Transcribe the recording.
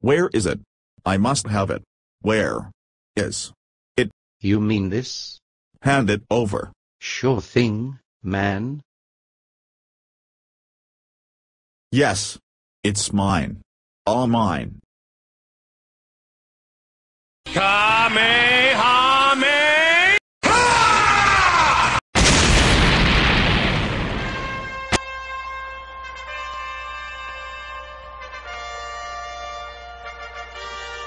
Where is it? I must have it. Where is it? You mean this? Hand it over. Sure thing, man. Yes. It's mine. All mine. Kamehame!